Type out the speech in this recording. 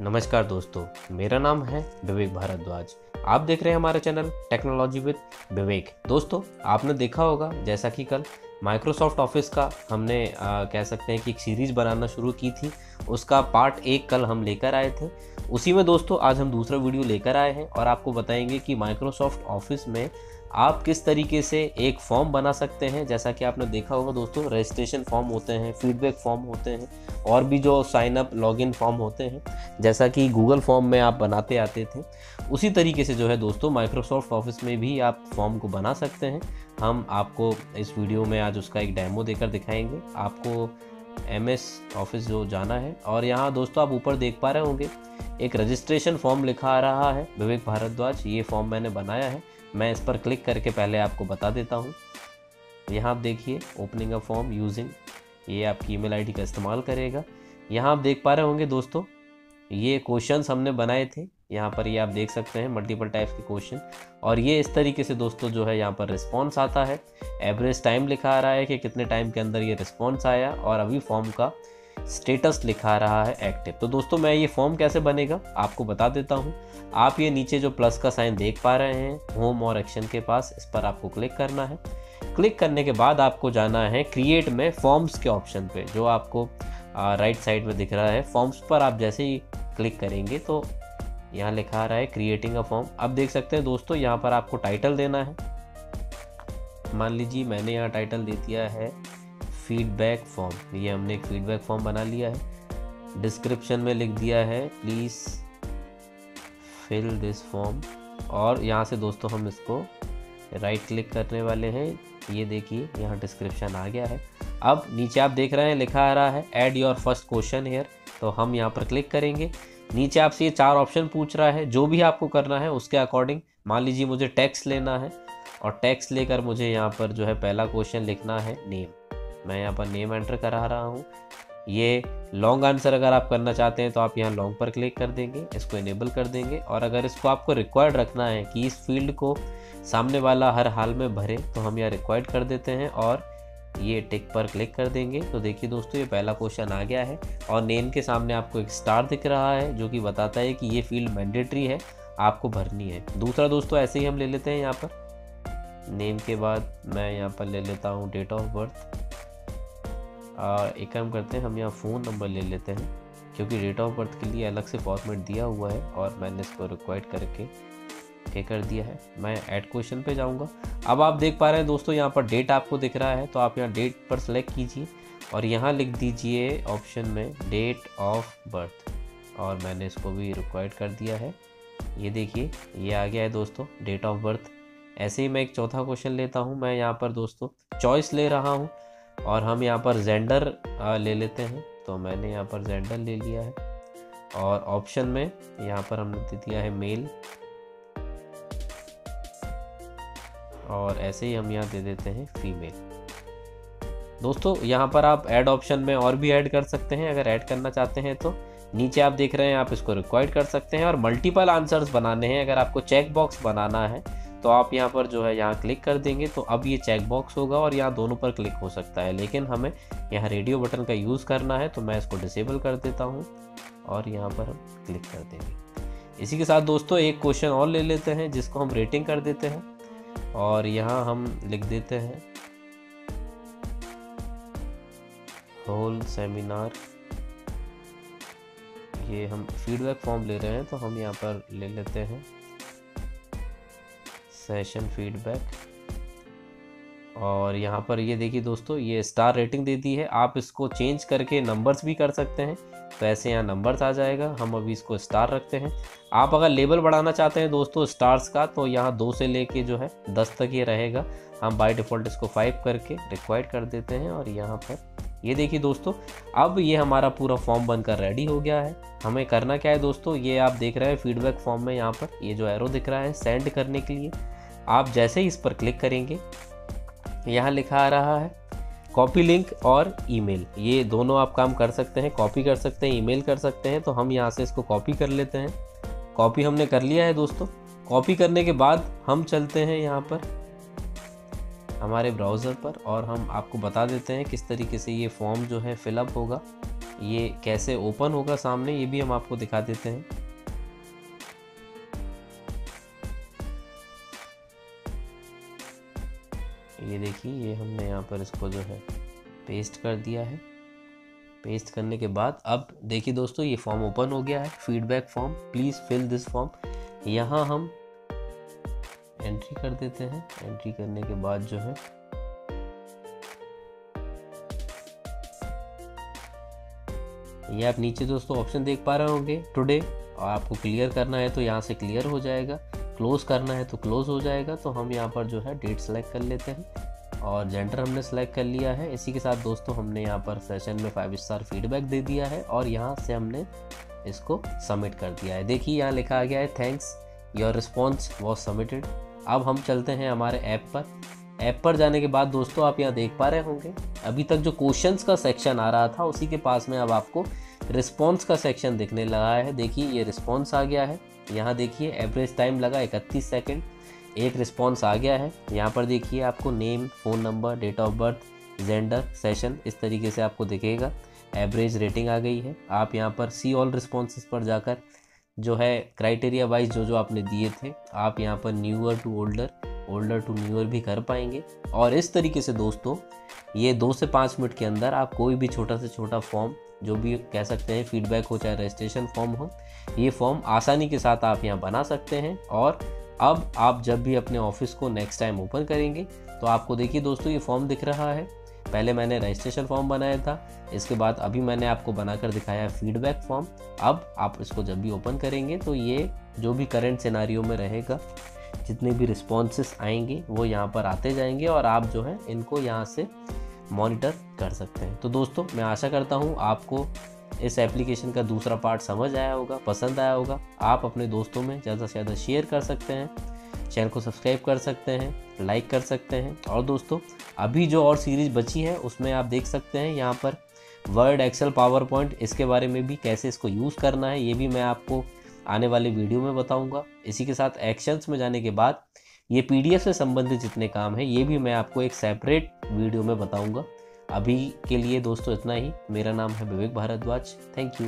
नमस्कार दोस्तों मेरा नाम है विवेक भारद्वाज। आप देख रहे हैं हमारा चैनल टेक्नोलॉजी विद विवेक। दोस्तों आपने देखा होगा जैसा कि कल माइक्रोसॉफ्ट ऑफ़िस का हमने आ, कह सकते हैं कि एक सीरीज़ बनाना शुरू की थी। उसका पार्ट एक कल हम लेकर आए थे। उसी में दोस्तों आज हम दूसरा वीडियो लेकर आए हैं और आपको बताएँगे कि माइक्रोसॉफ्ट ऑफ़िस में आप किस तरीके से एक फॉर्म बना सकते हैं? जैसा कि आपने देखा होगा दोस्तों रजिस्ट्रेशन फॉर्म होते हैं फीडबैक फॉर्म होते हैं, और भी जो साइन अप लॉगिन फॉर्म होते हैं। जैसा कि गूगल फॉर्म में आप बनाते आते थे, उसी तरीके से जो है दोस्तों माइक्रोसॉफ्ट ऑफ़िस में भी आप फॉर्म को बना सकते हैं। हम आपको इस वीडियो में आज उसका एक डेमो देकर दिखाएँगे। आपको एम एस ऑफ़िस जो जाना है, और यहाँ दोस्तों आप ऊपर देख पा रहे होंगे, एक रजिस्ट्रेशन फॉर्म लिखा आ रहा है, विवेक भारद्वाज, ये फॉर्म मैंने बनाया है। मैं इस पर क्लिक करके पहले आपको बता देता हूँ। यहाँ आप देखिए ओपनिंग अ फॉर्म यूजिंग ये आपकी ईमेल आईडी का इस्तेमाल करेगा। यहाँ आप देख पा रहे होंगे दोस्तों, ये क्वेश्चंस हमने बनाए थे। यहाँ पर ये आप देख सकते हैं मल्टीपल टाइप्स के क्वेश्चन और ये इस तरीके से दोस्तों जो है, यहाँ पर रिस्पॉन्स आता है। एवरेज टाइम लिखा आ रहा है कि कितने टाइम के अंदर ये रिस्पॉन्स आया और अभी फॉर्म का स्टेटस लिखा रहा है एक्टिव। तो दोस्तों, मैं ये फॉर्म कैसे बनेगा आपको बता देता हूँ। आप ये नीचे जो प्लस का साइन देख पा रहे हैं, होम और एक्शन के पास, इस पर आपको क्लिक करना है। क्लिक करने के बाद आपको जाना है क्रिएट में फॉर्म्स के ऑप्शन पे, जो आपको राइट साइड में दिख रहा है। फॉर्म्स पर आप जैसे ही क्लिक करेंगे तो यहाँ लिखा रहा है क्रिएटिंग अ फॉर्म। अब देख सकते हैं दोस्तों, यहाँ पर आपको टाइटल देना है। मान लीजिए मैंने यहाँ टाइटल दे दिया है फीडबैक फॉर्म ये हमने एक फीडबैक फॉर्म बना लिया है। डिस्क्रिप्शन में लिख दिया है प्लीज़ फिल दिस फॉर्म और यहाँ से दोस्तों हम इसको राइट क्लिक करने वाले हैं। ये देखिए, यहाँ डिस्क्रिप्शन आ गया है। अब नीचे आप देख रहे हैं, लिखा आ रहा है add your first question here तो हम यहाँ पर क्लिक करेंगे। नीचे आपसे ये चार ऑप्शन पूछ रहा है। जो भी आपको करना है, उसके अकॉर्डिंग मान लीजिए मुझे टैक्स लेना है। और टैक्स लेकर मुझे यहाँ पर जो है, पहला क्वेश्चन लिखना है नेम मैं यहाँ पर नेम एंटर करा रहा हूँ। ये लॉन्ग आंसर अगर आप करना चाहते हैं तो आप यहाँ लॉन्ग पर क्लिक कर देंगे, इसको इनेबल कर देंगे और अगर इसको आपको रिक्वायर्ड रखना है कि इस फ़ील्ड को सामने वाला हर हाल में भरे तो हम यहाँ रिक्वायर्ड कर देते हैं और ये टिक पर क्लिक कर देंगे। तो देखिए दोस्तों, ये पहला क्वेश्चन आ गया है और नेम के सामने आपको एक स्टार दिख रहा है, जो कि बताता है कि ये फ़ील्ड मैंडेटरी है, आपको भरनी है। दूसरा दोस्तों, ऐसे ही हम ले लेते हैं यहाँ पर। नेम के बाद मैं यहाँ पर ले लेता हूँ डेट ऑफ़ बर्थ एक काम करते हैं, हम यहाँ फ़ोन नंबर ले लेते हैं, क्योंकि डेट ऑफ़ बर्थ के लिए अलग से फॉर्मेट दिया हुआ है और मैंने इसको रिक्वायर्ड करके के कर दिया है। मैं ऐड क्वेश्चन पे जाऊँगा। अब आप देख पा रहे हैं दोस्तों, यहाँ पर डेट आपको दिख रहा है तो आप यहाँ डेट पर सेलेक्ट कीजिए और यहाँ लिख दीजिए ऑप्शन में डेट ऑफ़ बर्थ और मैंने इसको भी रिक्वायर्ड कर दिया है। ये देखिए, ये आ गया है दोस्तों डेट ऑफ़ बर्थ ऐसे ही मैं एक चौथा क्वेश्चन लेता हूँ। मैं यहाँ पर दोस्तों चॉइस ले रहा हूँ। और हम यहाँ पर जेंडर ले लेते हैं। तो मैंने यहाँ पर जेंडर ले लिया है। और ऑप्शन में यहाँ पर हमने दे दिया है मेल और ऐसे ही हम यहाँ दे देते हैं फीमेल दोस्तों, यहाँ पर आप ऐड ऑप्शन में और भी ऐड कर सकते हैं। अगर ऐड करना चाहते हैं तो नीचे आप देख रहे हैं, आप इसको रिक्वायर्ड कर सकते हैं। और मल्टीपल आंसर्स बनाने हैं। अगर आपको चेक बॉक्स बनाना है तो आप यहाँ पर जो है यहाँ क्लिक कर देंगे तो अब ये चेक बॉक्स होगा और यहाँ दोनों पर क्लिक हो सकता है। लेकिन हमें यहाँ रेडियो बटन का यूज़ करना है तो मैं इसको डिसेबल कर देता हूँ और यहाँ पर हम क्लिक कर देंगे। इसी के साथ दोस्तों एक क्वेश्चन और ले लेते हैं जिसको हम रेटिंग कर देते हैं और यहाँ हम लिख देते हैं होल सेमिनार ये हम फीडबैक फॉर्म ले रहे हैं तो हम यहाँ पर ले लेते हैं। सेशन फीडबैक और यहाँ पर ये देखिए दोस्तों, ये स्टार रेटिंग दे दी है। आप इसको चेंज करके नंबर्स भी कर सकते हैं। तो ऐसे यहाँ नंबर्स आ जाएगा। हम अभी इसको स्टार रखते हैं। आप अगर लेबल बढ़ाना चाहते हैं दोस्तों स्टार्स का तो यहाँ दो से लेके जो है दस तक ये रहेगा। हम बाय डिफ़ॉल्ट इसको फाइव करके रिक्वायर्ड कर देते हैं और यहाँ पर ये देखिए दोस्तों, अब ये हमारा पूरा फॉर्म बनकर रेडी हो गया है। हमें करना क्या है दोस्तों, ये आप देख रहे हैं फीडबैक फॉर्म में यहाँ पर ये जो एरो दिख रहा है सेंड करने के लिए। आप जैसे ही इस पर क्लिक करेंगे, यहाँ लिखा आ रहा है, कॉपी लिंक और ईमेल। ये दोनों आप काम कर सकते हैं, कॉपी कर सकते हैं, ईमेल कर सकते हैं तो हम यहाँ से इसको कॉपी कर लेते हैं। कॉपी हमने कर लिया है दोस्तों। कॉपी करने के बाद हम चलते हैं यहाँ पर, हमारे ब्राउज़र पर, और हम आपको बता देते हैं किस तरीके से ये फॉर्म जो है फिलअप होगा, ये कैसे ओपन होगा सामने, ये भी हम आपको दिखा देते हैं। ये देखिए, ये हमने यहाँ पर इसको जो है पेस्ट कर दिया है। पेस्ट करने के बाद अब देखिए दोस्तों, ये फॉर्म ओपन हो गया है feedback form please fill this form यहाँ हम एंट्री कर देते हैं। एंट्री करने के बाद जो है, ये आप नीचे दोस्तों ऑप्शन देख पा रहे होंगे। टुडे आपको क्लियर करना है तो यहाँ से क्लियर हो जाएगा। क्लोज करना है तो क्लोज हो जाएगा तो हम यहाँ पर जो है डेट सेलेक्ट कर लेते हैं। और जेंडर हमने सेलेक्ट कर लिया है। इसी के साथ दोस्तों, हमने यहाँ पर सेशन में फाइव स्टार फीडबैक दे दिया है और यहाँ से हमने इसको सबमिट कर दिया है। देखिए, यहाँ लिखा गया है thanks your response was submitted अब हम चलते हैं हमारे ऐप पर। ऐप पर जाने के बाद दोस्तों, आप यहाँ देख पा रहे होंगे, अभी तक जो क्वेश्चंस का सेक्शन आ रहा था, उसी के पास में अब आपको रिस्पॉन्स का सेक्शन दिखने लगा है। देखिए, ये रिस्पॉन्स आ गया है। यहाँ देखिए, एवरेज टाइम लगा इकतीस सेकेंड। एक रिस्पॉन्स आ गया है। यहाँ पर देखिए आपको name, phone number, date of birth, gender, session, इस तरीके से आपको दिखेगा। एवरेज रेटिंग आ गई है। आप यहाँ पर सी ऑल रिस्पॉन्स पर जाकर जो है क्राइटेरिया वाइज जो जो आपने दिए थे, आप यहाँ पर newer to older older to newer भी कर पाएँगे। और इस तरीके से दोस्तों, ये दो से पाँच मिनट के अंदर आप कोई भी छोटा से छोटा फॉर्म जो भी कह सकते हैं फीडबैक हो, चाहे रजिस्ट्रेशन फॉर्म हो, ये फॉर्म आसानी के साथ आप यहाँ बना सकते हैं। और अब आप जब भी अपने ऑफ़िस को नेक्स्ट टाइम ओपन करेंगे तो आपको देखिए दोस्तों, ये फॉर्म दिख रहा है। पहले मैंने रजिस्ट्रेशन फॉर्म बनाया था, इसके बाद अभी मैंने आपको बनाकर दिखाया है फीडबैक फॉर्म अब आप इसको जब भी ओपन करेंगे तो ये जो भी करंट सिनारियों में रहेगा, जितने भी रिस्पॉन्सेस आएँगे, वो यहाँ पर आते जाएँगे और आप जो है, इनको यहाँ से मॉनिटर कर सकते हैं। तो दोस्तों, मैं आशा करता हूँ आपको इस एप्लीकेशन का दूसरा पार्ट समझ आया होगा, पसंद आया होगा। आप अपने दोस्तों में ज़्यादा से ज़्यादा शेयर कर सकते हैं चैनल को सब्सक्राइब कर सकते हैं लाइक कर सकते हैं। और दोस्तों, अभी जो और सीरीज़ बची है, उसमें आप देख सकते हैं यहाँ पर वर्ड एक्सेल पावर पॉइंट इसके बारे में भी कैसे इसको यूज़ करना है, ये भी मैं आपको आने वाले वीडियो में बताऊँगा। इसी के साथ एक्शंस में जाने के बाद ये पीडीएफ से संबंधित जितने काम हैं, ये भी मैं आपको एक सेपरेट वीडियो में बताऊँगा। अभी के लिए दोस्तों इतना ही। मेरा नाम है विवेक भारद्वाज। Thank you